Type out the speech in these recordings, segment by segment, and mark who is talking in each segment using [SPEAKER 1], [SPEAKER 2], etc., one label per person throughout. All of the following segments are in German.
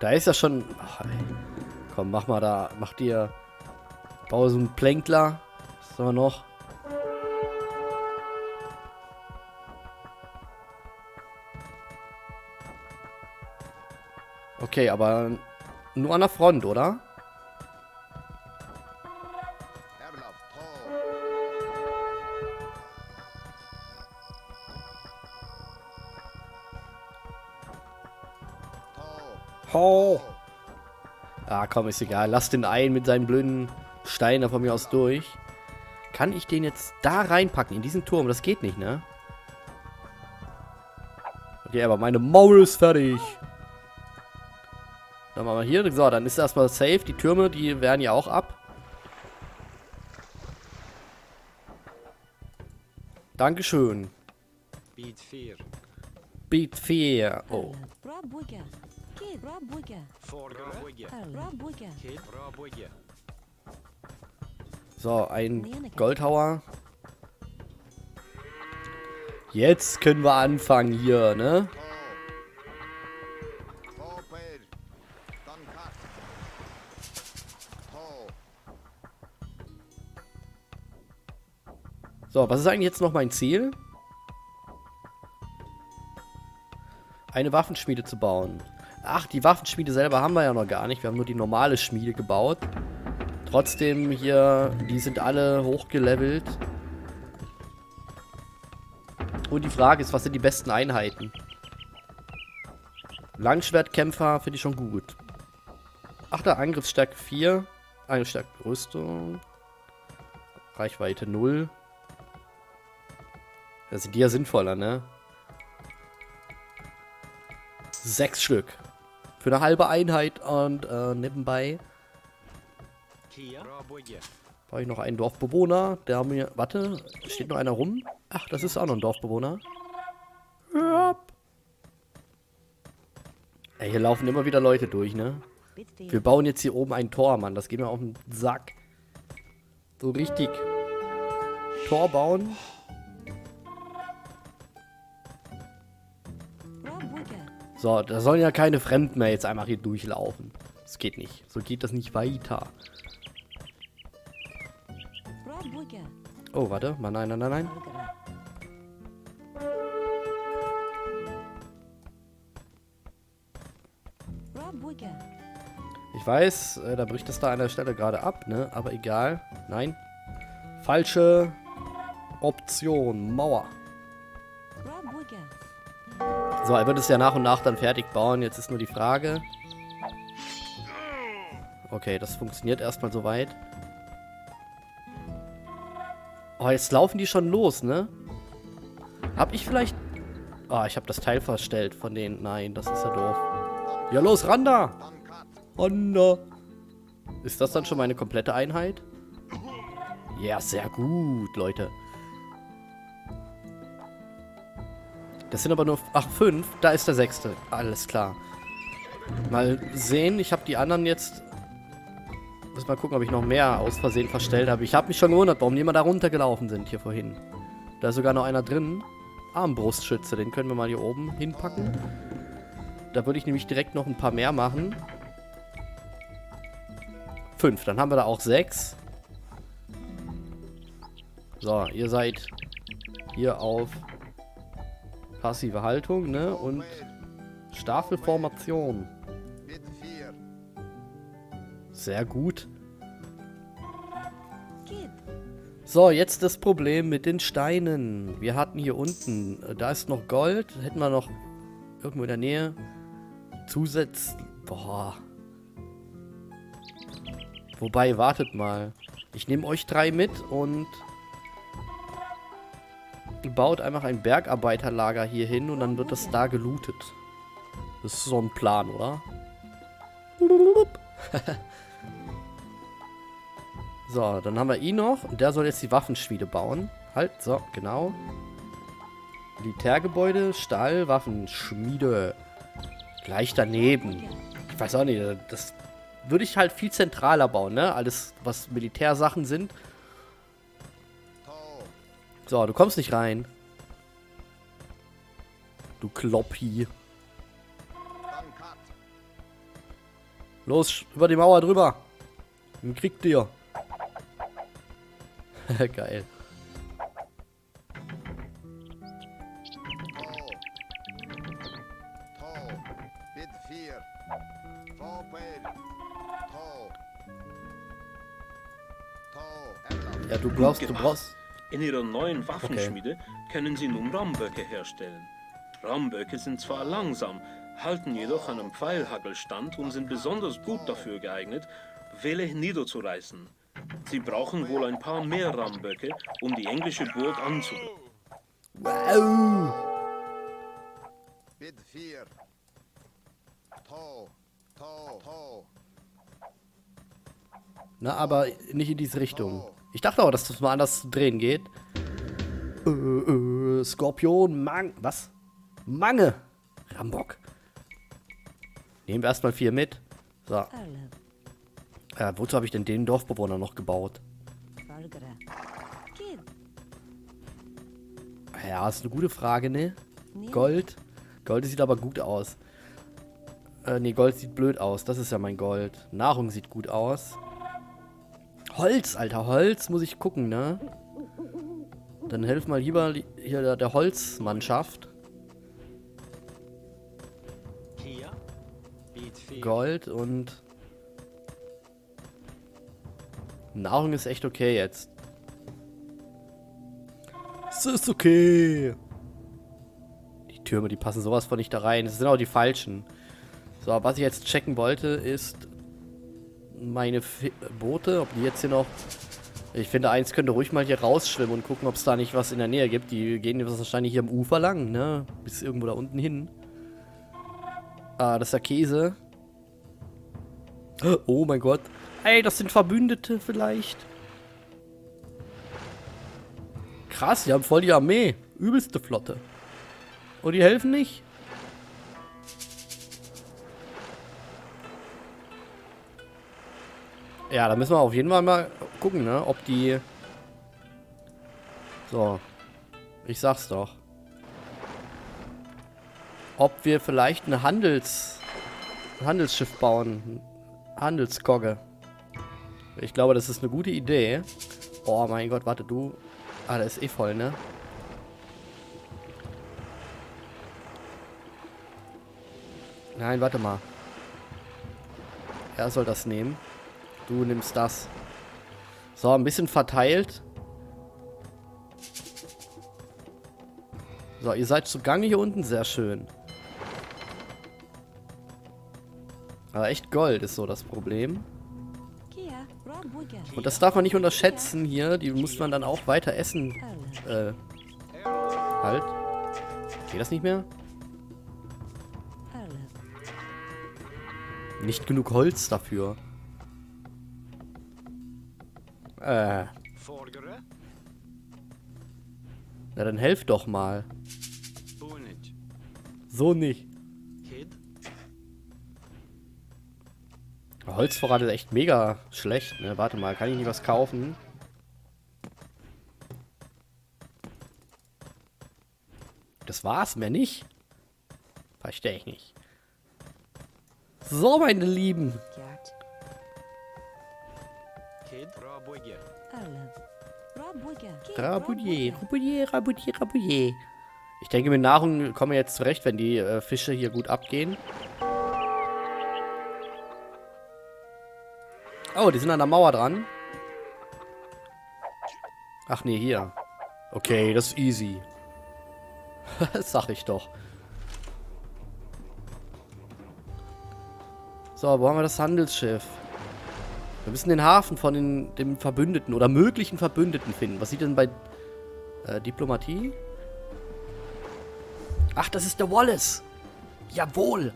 [SPEAKER 1] Da ist ja schon... Ach. Komm, mach mal da. Mach dir... Bau so einen Plänkler. Was haben wir noch? Okay, aber nur an der Front, oder? Ho! Ah, komm, ist egal. Lass den einen mit seinen blöden Steinen von mir aus durch. Kann ich den jetzt da reinpacken, in diesen Turm? Das geht nicht, ne? Okay, aber meine Maul ist fertig. Dann machen wir hier. So, dann ist erstmal safe. Die Türme, die werden ja auch ab. Dankeschön.
[SPEAKER 2] Beat 4.
[SPEAKER 1] Beat 4. Oh.
[SPEAKER 3] Kid, bra bugga.
[SPEAKER 2] Bra bygge.
[SPEAKER 3] Bra.
[SPEAKER 1] So, ein Goldhauer. Jetzt können wir anfangen hier, ne? So, was ist eigentlich jetzt noch mein Ziel? Eine Waffenschmiede zu bauen. Ach, die Waffenschmiede selber haben wir ja noch gar nicht. Wir haben nur die normale Schmiede gebaut. Trotzdem hier, die sind alle hochgelevelt. Und die Frage ist, was sind die besten Einheiten? Langschwertkämpfer finde ich schon gut. Ach, da Angriffsstärke 4. Angriffsstärke Rüstung. Reichweite 0. Da sind die ja sinnvoller, ne? Sechs Stück. Für eine halbe Einheit und äh, nebenbei brauche ich noch einen Dorfbewohner. Der haben mir. Warte, steht noch einer rum? Ach, das ist auch noch ein Dorfbewohner. Ja. Ey, hier laufen immer wieder Leute durch, ne? Wir bauen jetzt hier oben ein Tor, Mann. Das geht mir auf den Sack. So richtig. Tor bauen. So, da sollen ja keine Fremden mehr jetzt einfach hier durchlaufen. Das geht nicht. So geht das nicht weiter. Oh, warte. Nein, nein, nein, nein. Ich weiß, äh, da bricht es da an der Stelle gerade ab, ne? Aber egal. Nein. Falsche Option. Mauer. So, er wird es ja nach und nach dann fertig bauen. Jetzt ist nur die Frage. Okay, das funktioniert erstmal soweit. Oh, jetzt laufen die schon los, ne? Hab ich vielleicht... Ah, ich habe das Teil verstellt von denen. Nein, das ist ja doof. Ja, los, ran da! Randa! Ist das dann schon meine komplette Einheit? Ja, sehr gut, Leute. Das sind aber nur... Ach, fünf. Da ist der sechste. Alles klar. Mal sehen. Ich habe die anderen jetzt... Muss mal gucken, ob ich noch mehr aus Versehen verstellt habe. Ich habe mich schon gewundert, warum die immer da runtergelaufen sind hier vorhin. Da ist sogar noch einer drin. Armbrustschütze. Den können wir mal hier oben hinpacken. Da würde ich nämlich direkt noch ein paar mehr machen. Fünf. Dann haben wir da auch sechs. So, ihr seid hier auf passive Haltung, ne? Und Staffelformation. Sehr gut. So, jetzt das Problem mit den Steinen. Wir hatten hier unten, äh, da ist noch Gold. Hätten wir noch irgendwo in der Nähe. Zusatz... Boah. Wobei, wartet mal. Ich nehme euch drei mit und... Baut einfach ein Bergarbeiterlager hier hin und dann wird das da gelootet. Das ist so ein Plan, oder? so, dann haben wir ihn noch. Und der soll jetzt die Waffenschmiede bauen. Halt, so, genau. Militärgebäude, Stahl, Waffenschmiede. Gleich daneben. Ich weiß auch nicht, das würde ich halt viel zentraler bauen, ne? Alles, was Militärsachen sind. So, du kommst nicht rein. Du Kloppi. Los, über die Mauer drüber. Den kriegt ihr. Geil. Ja, du glaubst, du brauchst...
[SPEAKER 4] In ihrer neuen Waffenschmiede können sie nun Ramböcke herstellen. Ramböcke sind zwar langsam, halten jedoch einen Pfeilhagelstand und sind besonders gut dafür geeignet, Wälle niederzureißen. Sie brauchen wohl ein paar mehr Ramböcke, um die englische Burg anzugreifen.
[SPEAKER 1] Wow.
[SPEAKER 5] Bid fyr. Tå. Tå. Tå.
[SPEAKER 1] Na, aber nicht in diese Richtung. Ich dachte auch, dass das mal anders zu drehen geht. Äh, äh, Skorpion, Mang... Was? Mange. Rambock. Nehmen wir erstmal vier mit. So. Äh, wozu habe ich denn den Dorfbewohner noch gebaut? Ja, ist eine gute Frage, ne? Gold. Gold sieht aber gut aus. Äh, nee, Gold sieht blöd aus. Das ist ja mein Gold. Nahrung sieht gut aus. Holz, Alter, Holz muss ich gucken, ne? Dann helf mal lieber li- hier der, der Holzmannschaft. Gold und... Nahrung ist echt okay jetzt. Es ist okay. Die Türme, die passen sowas von nicht da rein. Das sind auch die falschen. So, was ich jetzt checken wollte, ist meine Fi Boote, ob die jetzt hier noch... Ich finde, eins könnte ruhig mal hier rausschwimmen und gucken, ob es da nicht was in der Nähe gibt. Die gehen wahrscheinlich hier am Ufer lang, ne? Bis irgendwo da unten hin. Ah, das ist der Käse. Oh mein Gott. Ey, das sind Verbündete vielleicht. Krass, die haben voll die Armee. Übelste Flotte. Und die helfen nicht? Ja, da müssen wir auf jeden Fall mal gucken, ne? Ob die... So. Ich sag's doch. Ob wir vielleicht ein Handels... ein Handelsschiff bauen. Handelskogge. Ich glaube, das ist eine gute Idee. Oh mein Gott, warte, du... Ah, der ist eh voll, ne? Nein, warte mal. Er soll das nehmen. Du nimmst das. So, ein bisschen verteilt. So, ihr seid zugange hier unten. Sehr schön. Aber echt Gold ist so das Problem. Und das darf man nicht unterschätzen hier. Die muss man dann auch weiter essen. Äh, halt. Geht das nicht mehr? Nicht genug Holz dafür. Äh, na dann helft doch mal. So nicht. Holzvorrat ist echt mega schlecht, ne? Warte mal, kann ich nicht was kaufen? Das war's, mehr nicht? Verstehe ich nicht. So, meine Lieben.
[SPEAKER 3] Kjart.
[SPEAKER 2] Kid.
[SPEAKER 1] Rabouillet, Rabouillet, Rabouillet, Rabouillet. Ich denke, mit Nahrung kommen wir jetzt zurecht, wenn die äh, Fische hier gut abgehen. Oh, die sind an der Mauer dran. Ach nee, hier. Okay, das ist easy. das sag ich doch. So, wo haben wir das Handelsschiff? Wir müssen den Hafen von den, dem Verbündeten oder möglichen Verbündeten finden. Was sieht denn bei äh, Diplomatie? Ach, das ist der Wallace. Jawohl.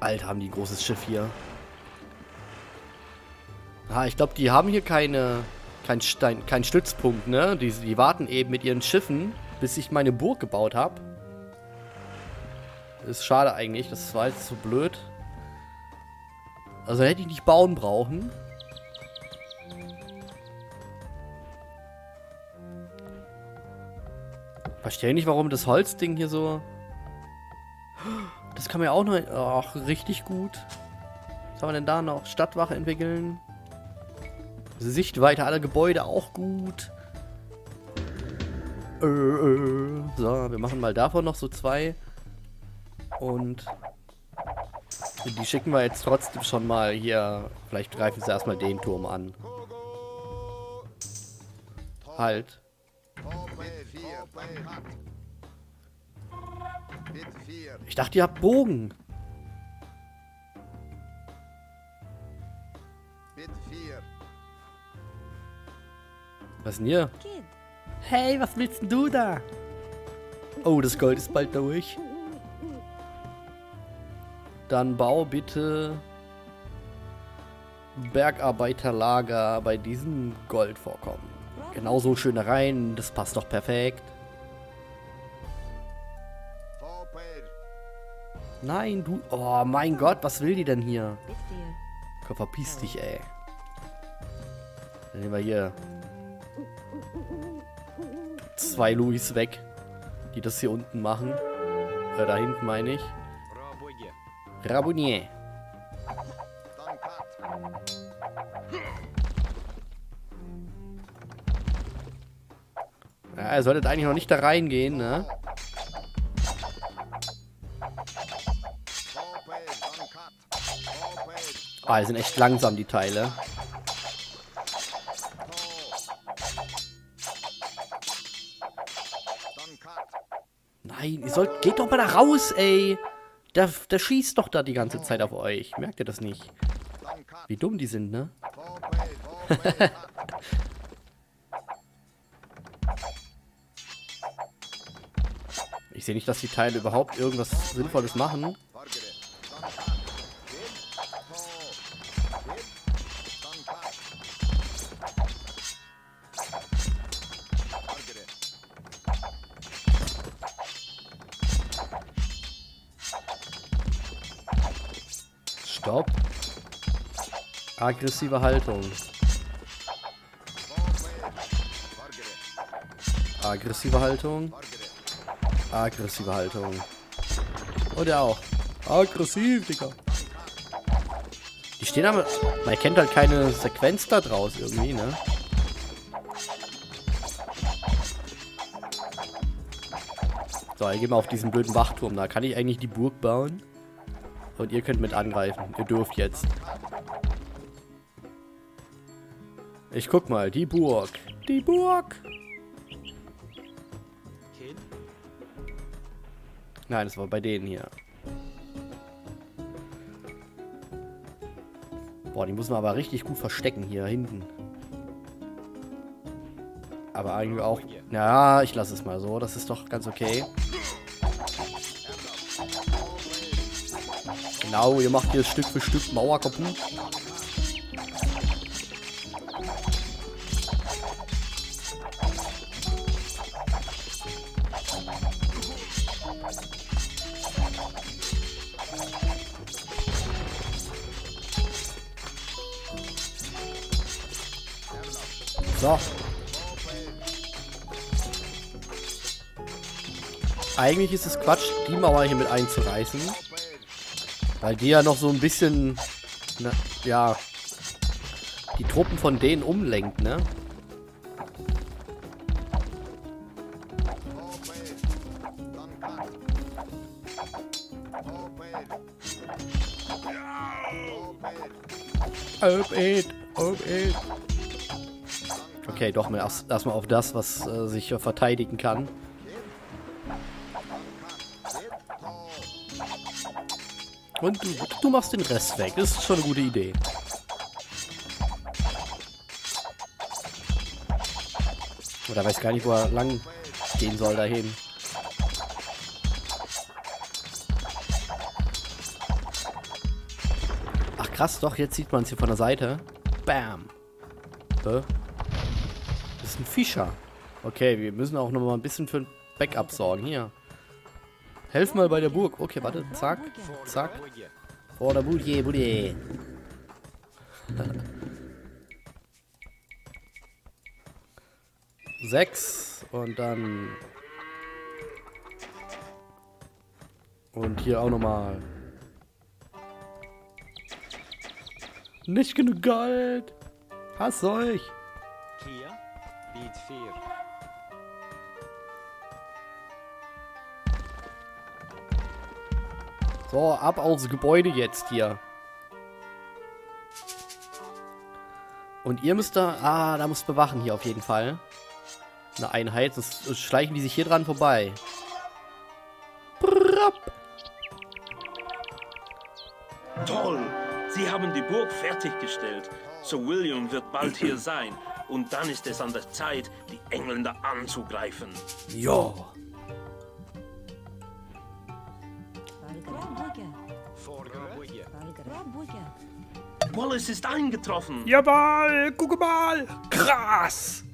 [SPEAKER 1] Alter, haben die ein großes Schiff hier. Ah, ich glaube, die haben hier keine, kein Stein, keinen Stützpunkt, ne? Die, die warten eben mit ihren Schiffen, bis ich meine Burg gebaut habe. Ist schade eigentlich, das war jetzt so blöd. Also hätte ich nicht bauen brauchen. Verstehe nicht, warum das Holzding hier so... Das kann man ja auch noch... Ach, richtig gut. Was haben wir denn da noch? Stadtwache entwickeln. Sichtweite aller Gebäude auch gut. Äh, äh. So, wir machen mal davon noch so zwei. Und die schicken wir jetzt trotzdem schon mal hier. Vielleicht greifen sie erstmal den Turm an. Halt.
[SPEAKER 5] Bid 4. Kat. Bid 4.
[SPEAKER 1] Ich dachte, ihr habt Bogen.
[SPEAKER 5] Bid 4.
[SPEAKER 1] Was ist denn hier? Hey, was willst denn du da? Oh, das Gold ist bald durch. Dann bau bitte Bergarbeiterlager bei diesem Goldvorkommen. Genauso schöne Reihen, das passt doch perfekt. Nein, du... Oh mein Gott, was will die denn hier?
[SPEAKER 3] Bit 4.
[SPEAKER 1] Komm, verpiss dich, ey. Dann nehmen wir hier zwei Louis weg, die das hier unten machen. Äh, da hinten meine ich.
[SPEAKER 5] Rabunier.
[SPEAKER 1] Ja, ihr solltet eigentlich noch nicht da reingehen, ne? Ah, die sind echt langsam, die Teile. Nein, ihr sollt... Geht doch mal da raus, ey! Der, der schießt doch da die ganze Zeit auf euch. Merkt ihr das nicht? Wie dumm die sind, ne? Ich sehe nicht, dass die Teile überhaupt irgendwas Sinnvolles machen. Aggressive Haltung. Aggressive Haltung. Aggressive Haltung. Und er auch. Aggressiv, Digga. Die stehen aber... Man erkennt halt keine Sequenz da draus irgendwie, ne? So, ich gehe mal auf diesen blöden Wachturm. Da kann ich eigentlich die Burg bauen. Und ihr könnt mit angreifen. Ihr dürft jetzt. Ich guck mal, die Burg. Die Burg. Nein, das war bei denen hier. Boah, die muss man aber richtig gut verstecken hier hinten. Aber eigentlich auch... Ja, ich lasse es mal so. Das ist doch ganz okay. Genau, ihr macht hier Stück für Stück Mauer kaputt. So. Eigentlich ist es Quatsch, die Mauer hier mit einzureißen. Weil die ja noch so ein bisschen, ne, ja, die Truppen von denen umlenkt, ne? Up it, it. Okay, doch mal erst- erstmal auf das, was äh, sich äh, verteidigen kann. Und du, du machst den Rest weg. Das ist schon eine gute Idee. Oder weiß gar nicht, wo er lang gehen soll dahin. Ach krass, doch, jetzt sieht man es hier von der Seite. Bam. Hä? ist ein Fischer. Okay, wir müssen auch noch mal ein bisschen für ein Backup sorgen. Hier. Helf mal bei der Burg. Okay, warte. Zack, zack. Vor der Budje, Budje. Sechs. Und dann... Und hier auch nochmal. Nicht genug Gold. Pass euch.
[SPEAKER 2] 4.
[SPEAKER 1] So, ab aufs Gebäude jetzt hier. Und ihr müsst da... Ah, da müsst bewachen hier auf jeden Fall. Eine Einheit, sonst schleichen die sich hier dran vorbei. Brapp.
[SPEAKER 4] Toll! Sie haben die Burg fertiggestellt. Sir William wird bald hier sein. Und dann ist es an der Zeit, die Engländer anzugreifen.
[SPEAKER 1] Ja.
[SPEAKER 4] Wallace ist eingetroffen.
[SPEAKER 6] Jawohl, guck mal. Krass.